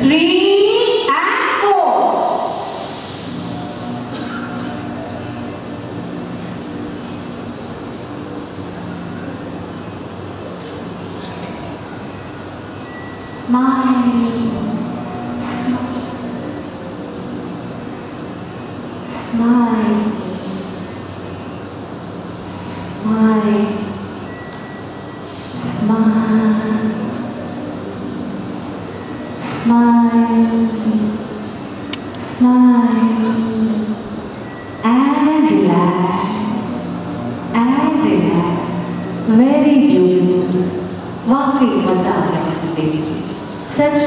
three. Smile. Smile. Smile. Smile. Smile, smile, and relax, and relax. Very beautiful. Walking was our baby. Such